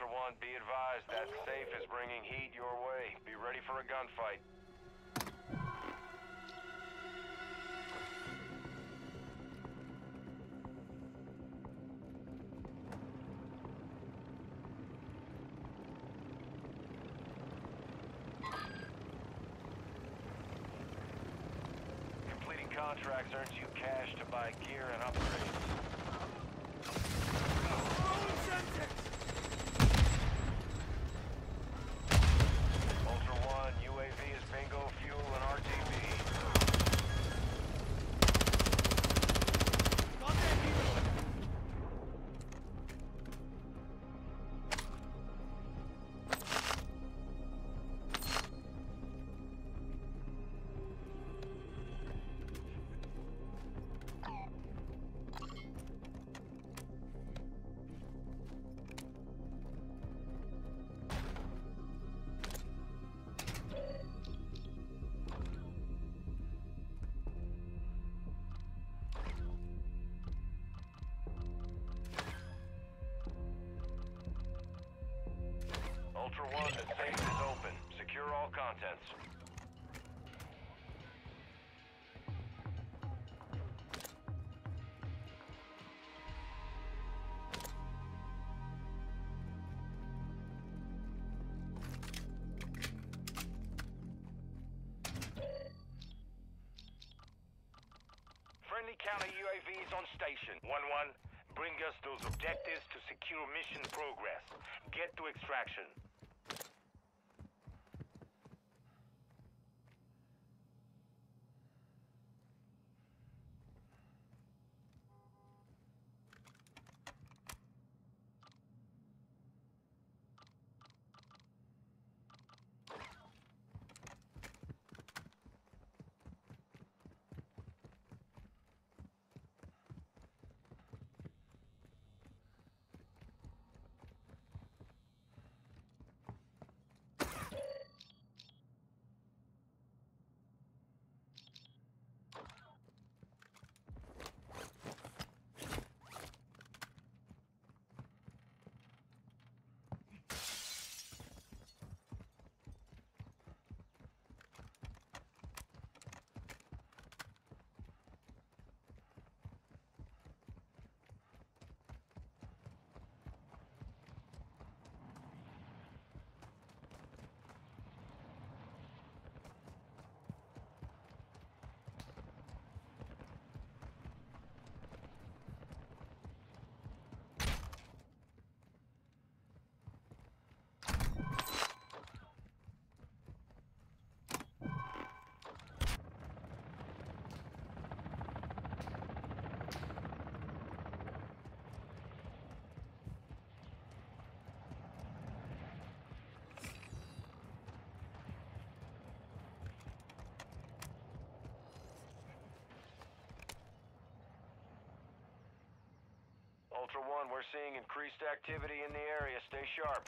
Ultra One, be advised that safe is bringing heat your way. Be ready for a gunfight. Completing contracts earns you cash to buy gear and upgrades. Ultra One, the safe is open. Secure all contents. Friendly counter UAVs on station. 1-1, bring us those objectives to secure mission progress. Get to extraction. Ultra One, we're seeing increased activity in the area. Stay sharp.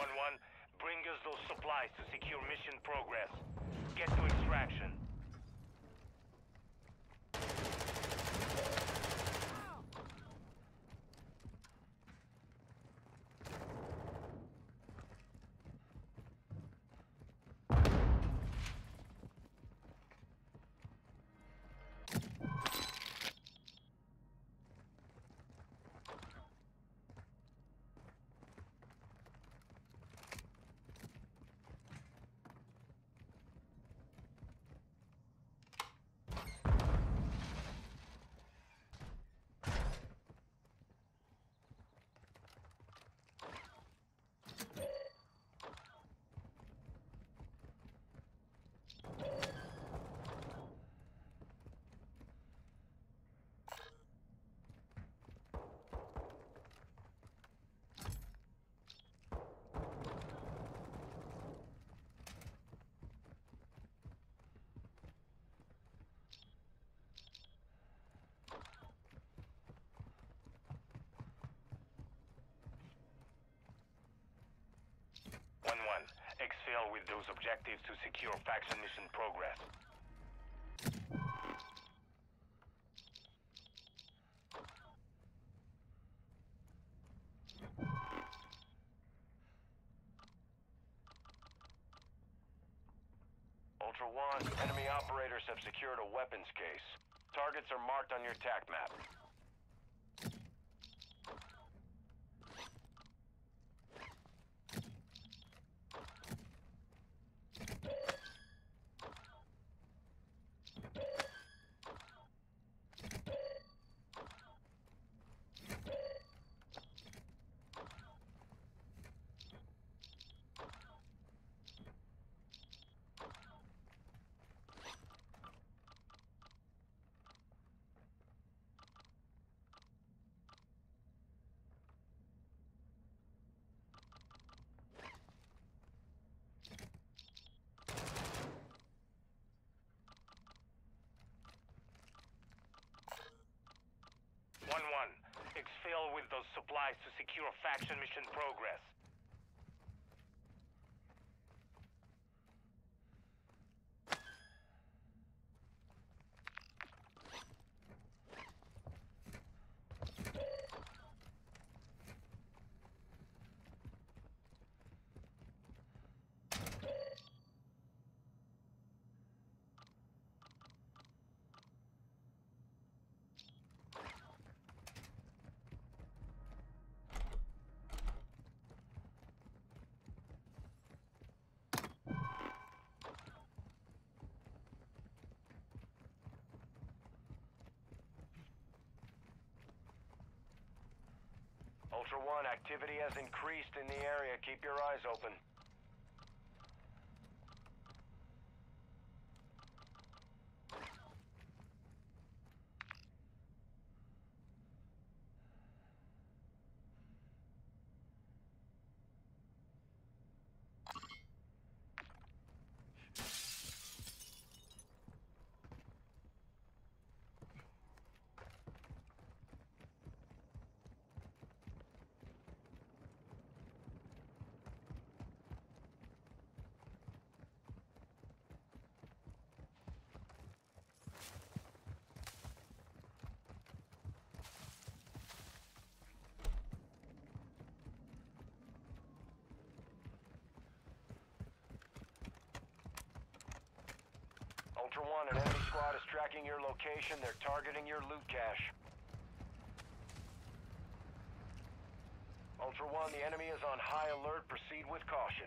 One one, bring us those supplies to secure mission progress. Get to extraction. Exfil with those objectives to secure faction mission progress. Ultra One, enemy operators have secured a weapons case. Targets are marked on your TAC map. One one. Exfil with those supplies to secure faction mission progress. Ultra One, activity has increased in the area. Keep your eyes open. Ultra One, an enemy squad is tracking your location. They're targeting your loot cache. Ultra One, the enemy is on high alert. Proceed with caution.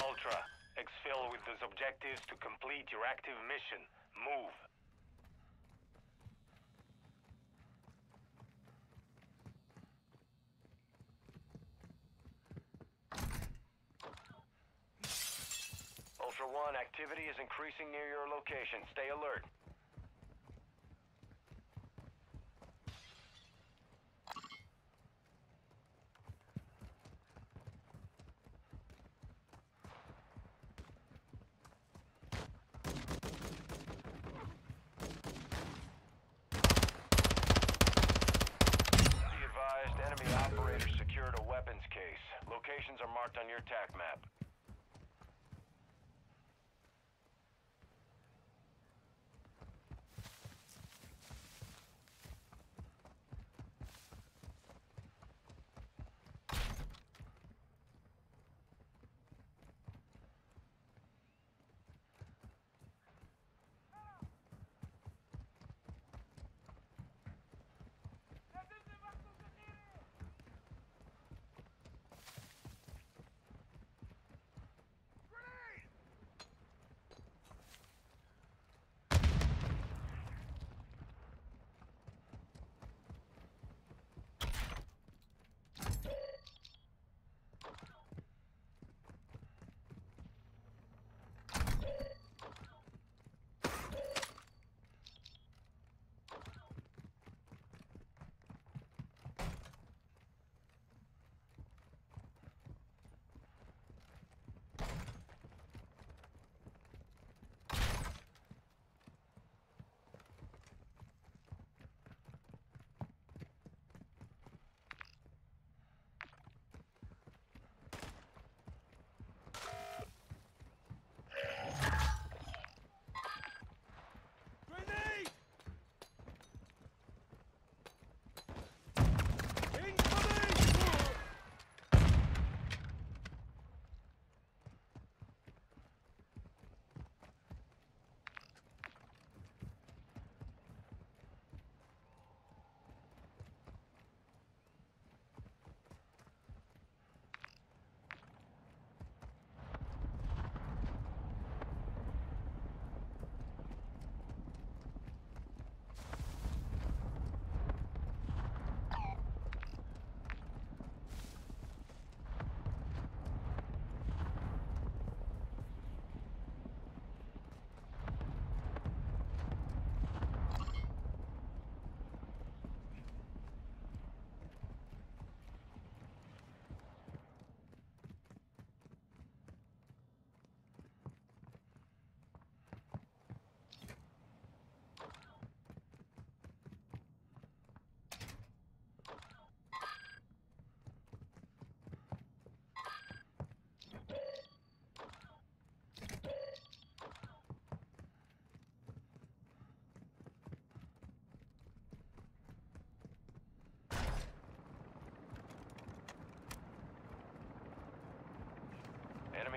Ultra, exfil with those objectives to complete your active mission. Move. Ultra One, activity is increasing near your location. Stay alert.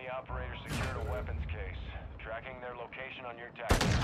Operator secured a weapons case. Tracking their location on your tactics.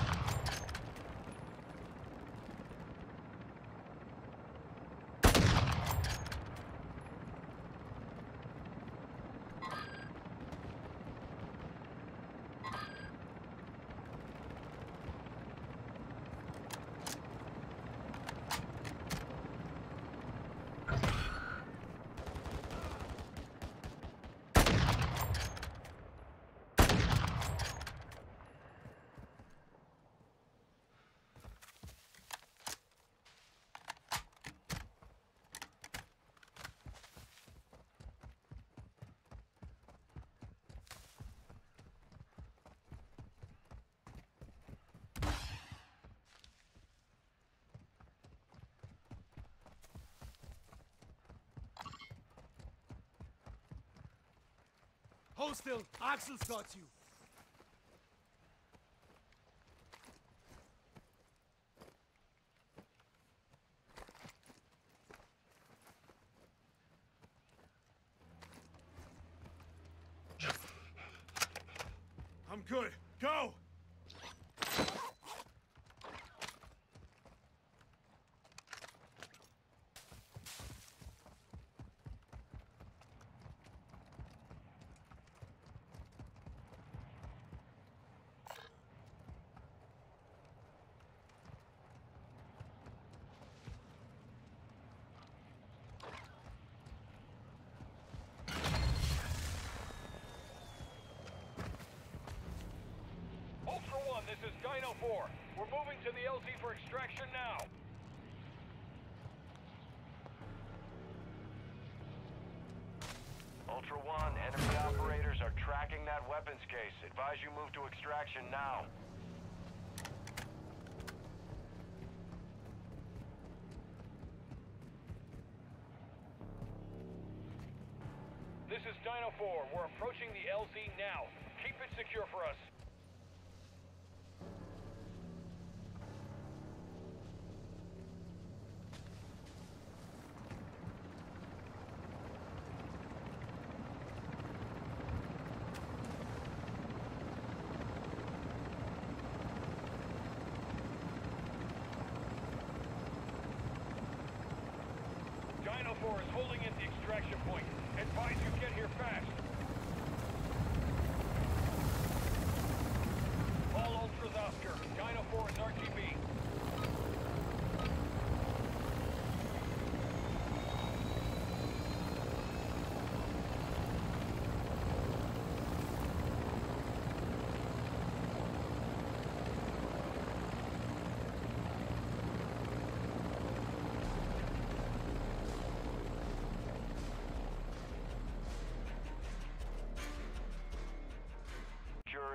Hold still. Axel's got you. I'm good. Go! Plano-4. We're moving to the LZ for extraction now. Ultra One, enemy operators are tracking that weapons case. Advise you move to extraction now. This is Dino 4. We're approaching the LZ now. Keep it secure for us.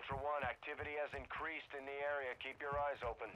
Ultra One, activity has increased in the area. Keep your eyes open.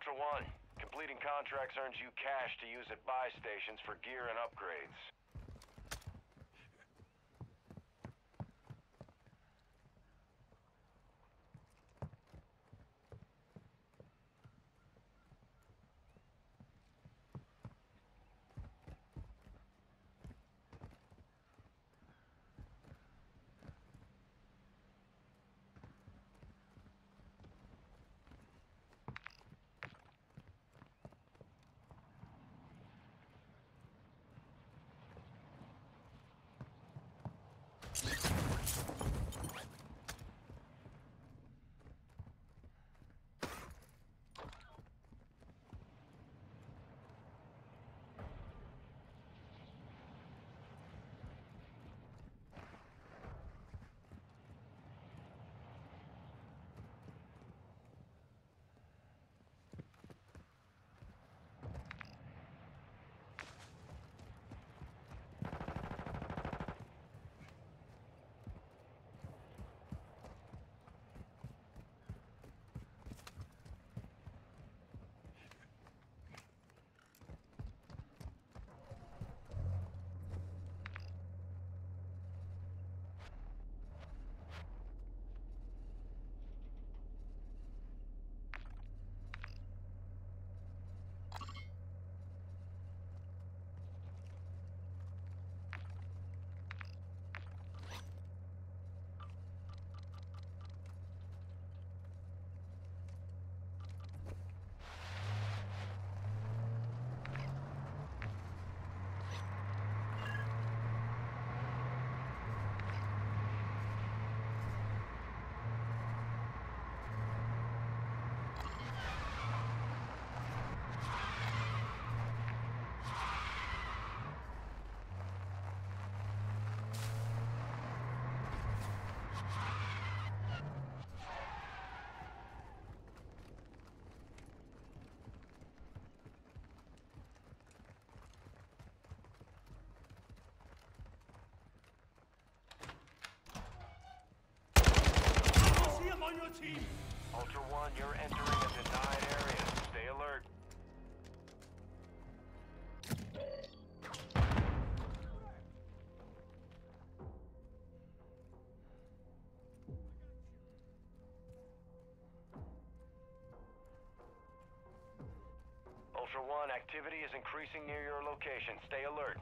Ultra One, completing contracts earns you cash to use at buy stations for gear and upgrades. Team! Ultra One, you're entering a denied area. Stay alert. Ultra One, activity is increasing near your location. Stay alert.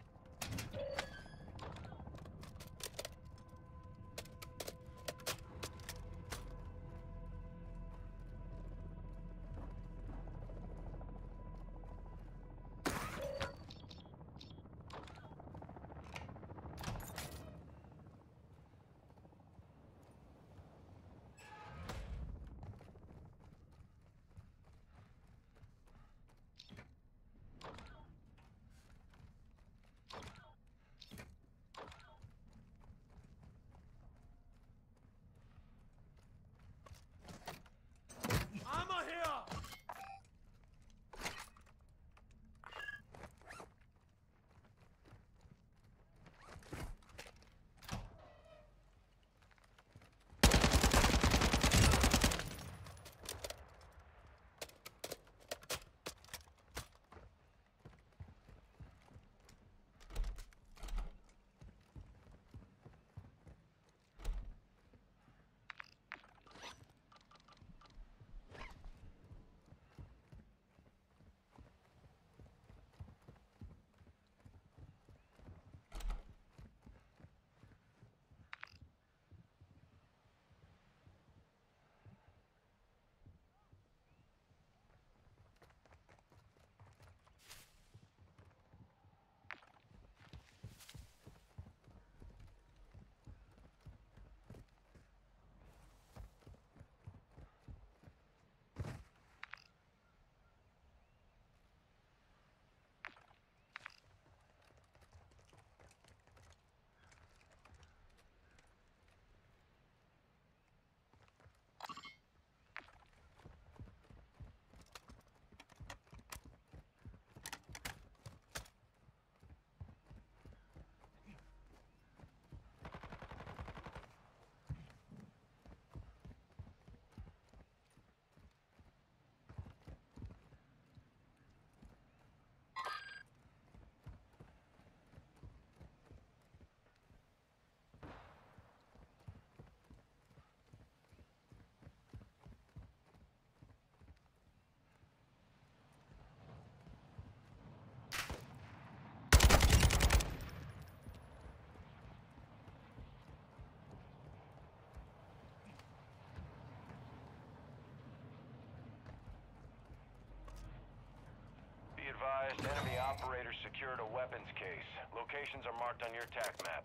Advised, enemy operators secured a weapons case. Locations are marked on your TAC map.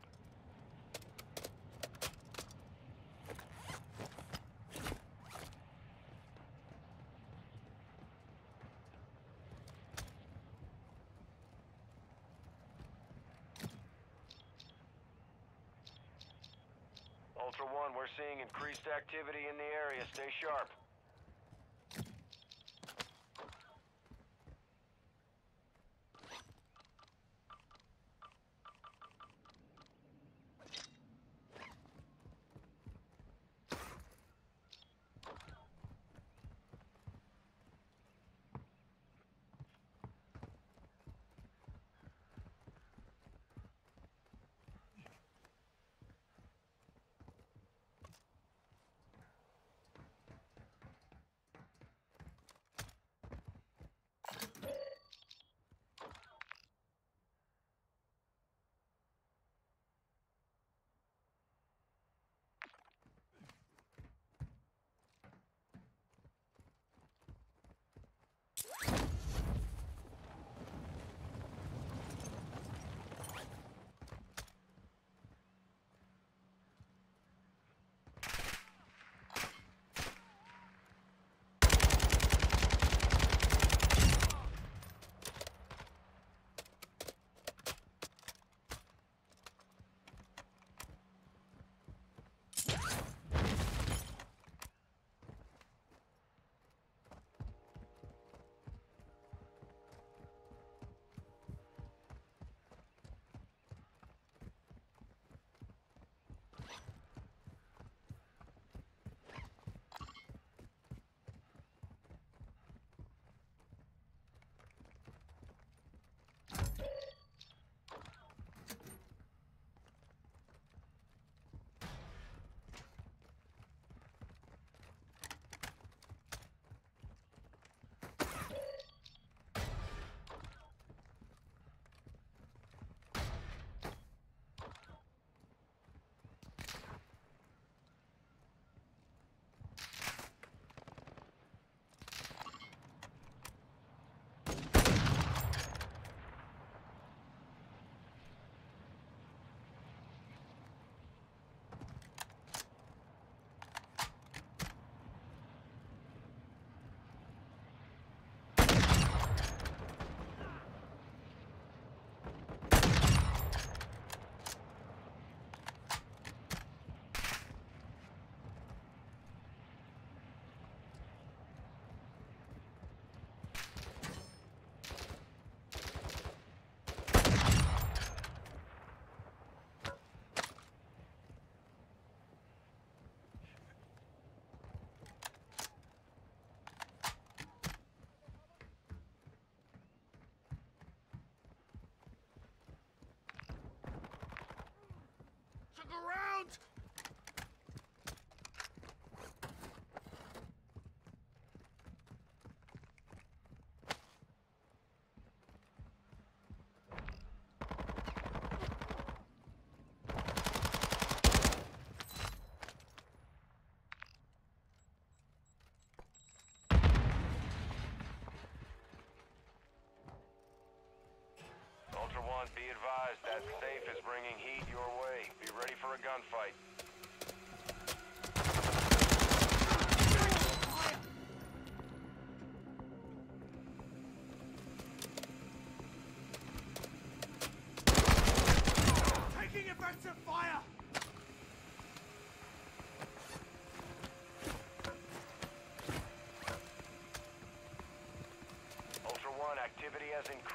Ultra One, we're seeing increased activity in the area. Stay sharp. Look around! Be advised that safe is bringing heat your way. Be ready for a gunfight.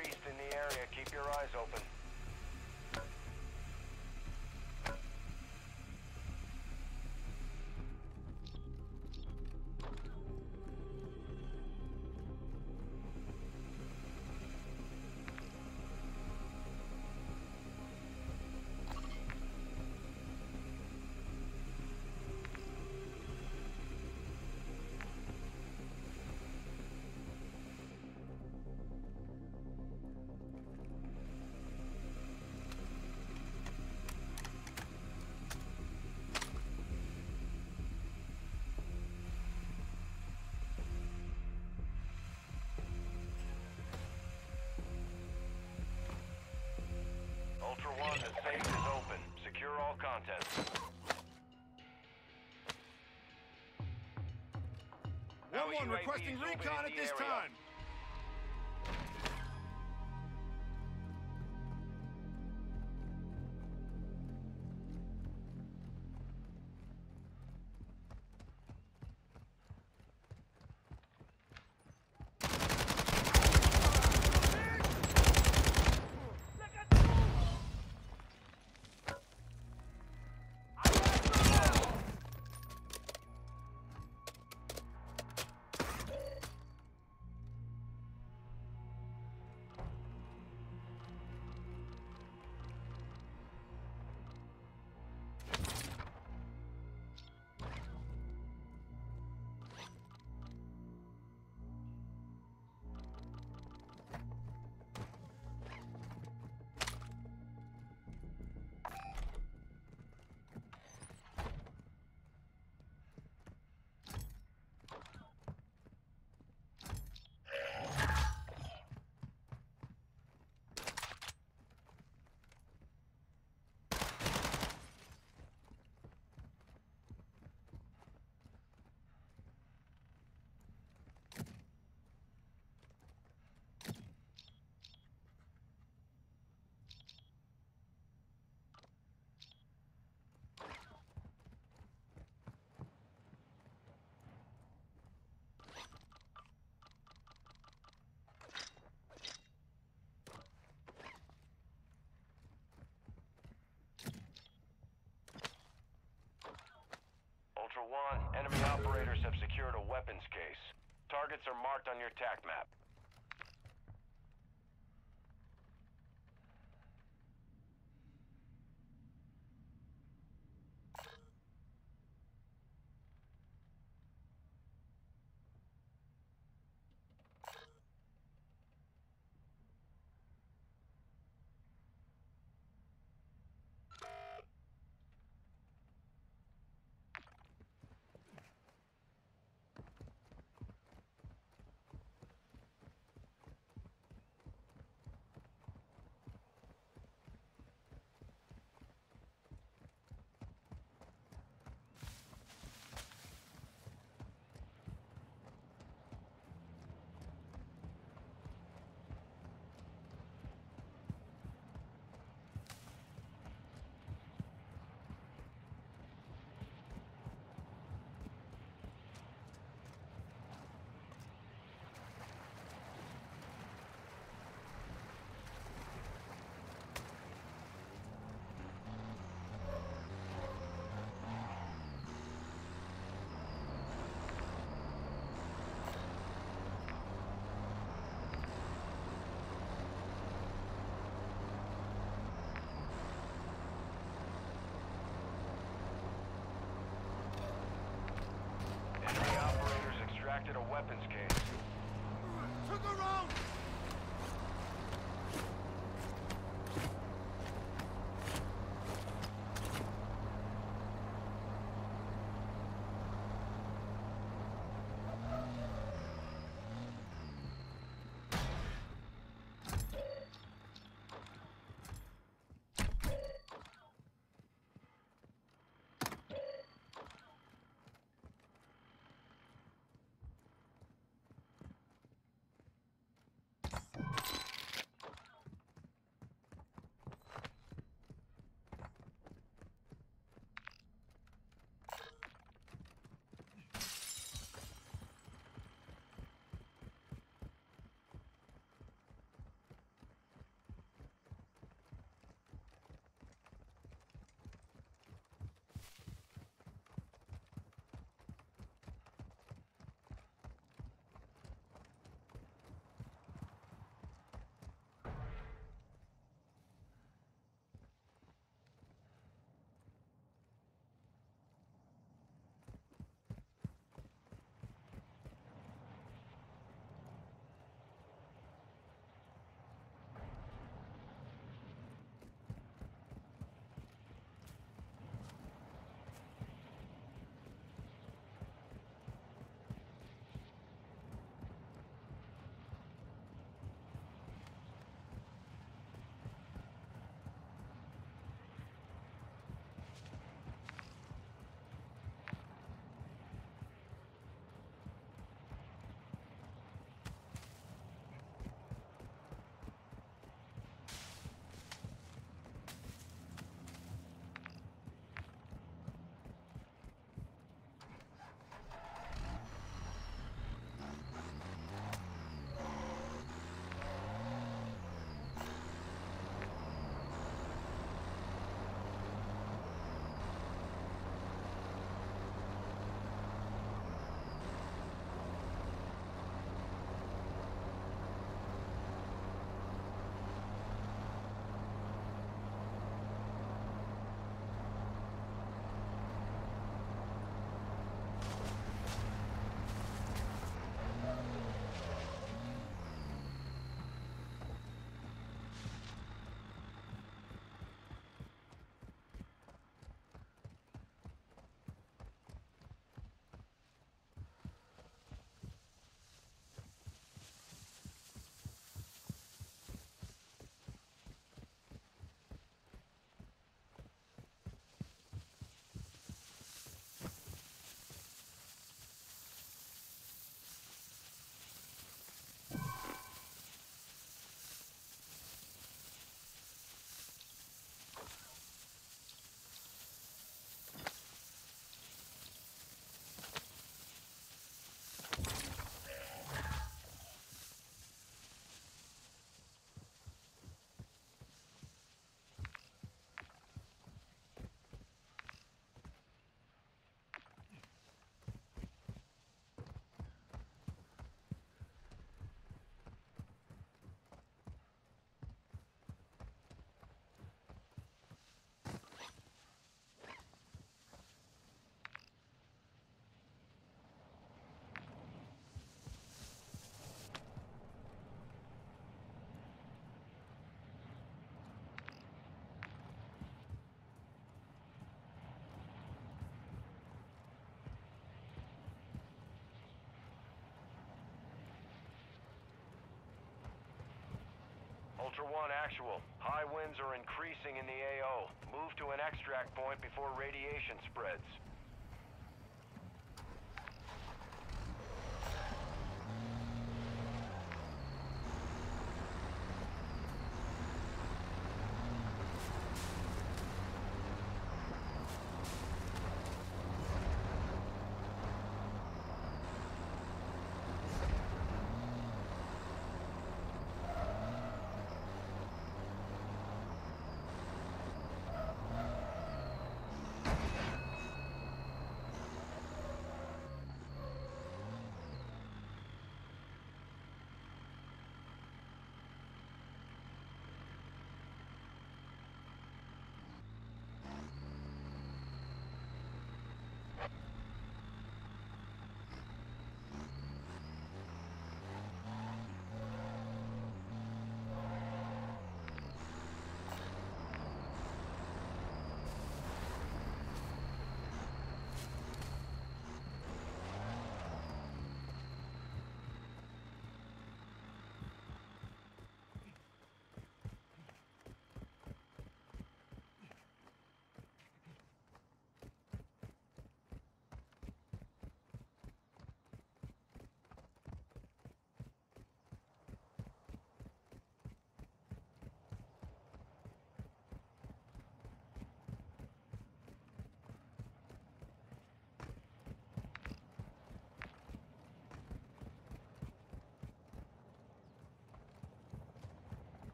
Increased in the area. Keep your eyes open. Sector 1, the safe is open. Secure all contents. One requesting recon at this area. time. Enemy operators have secured a weapons case. Targets are marked on your TAC map. weapons case. Took a round! Ultra One actual. High winds are increasing in the AO. Move to an extract point before radiation spreads.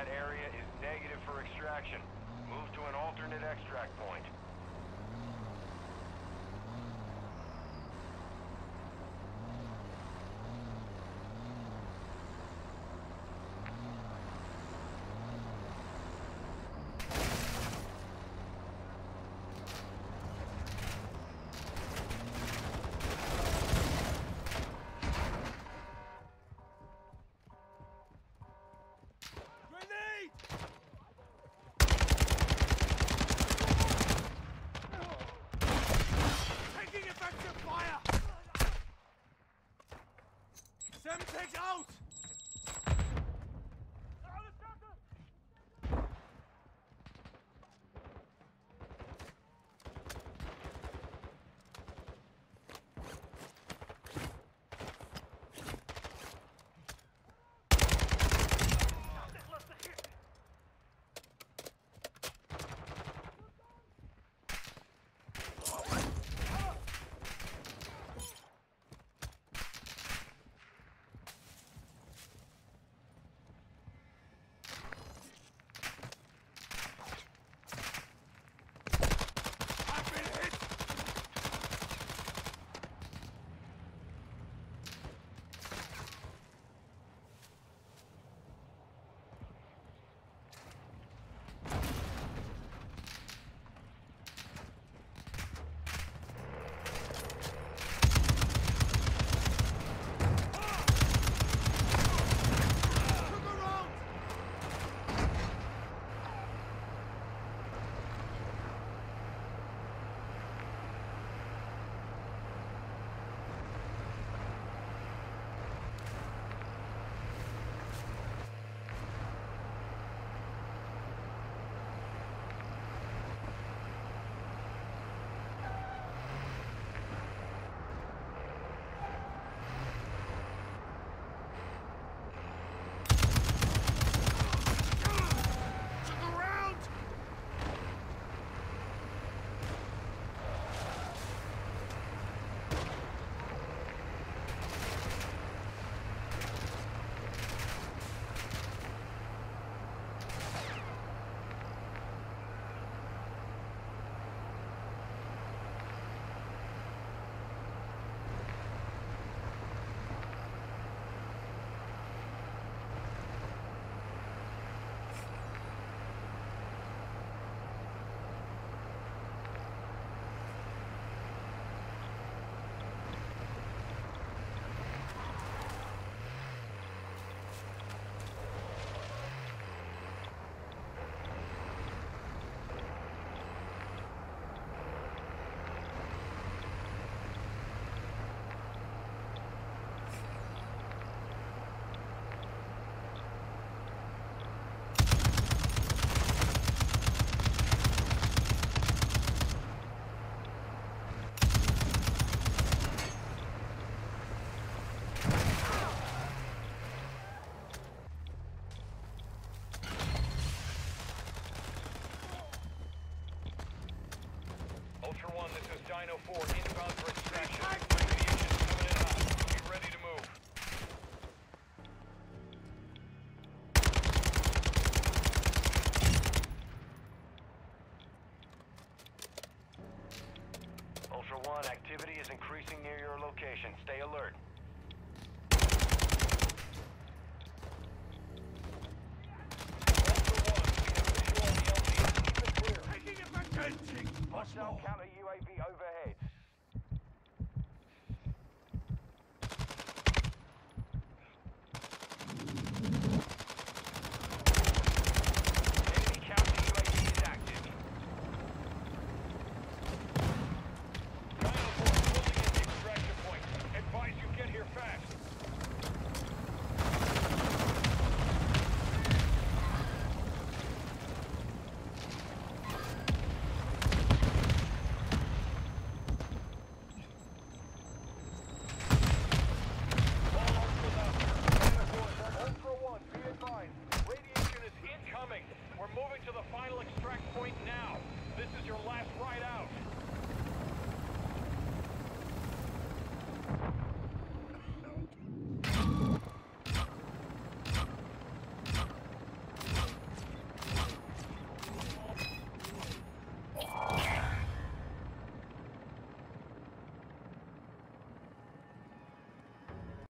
That area is negative for extraction. Move to an alternate extraction. Dino 4 inbound for extraction.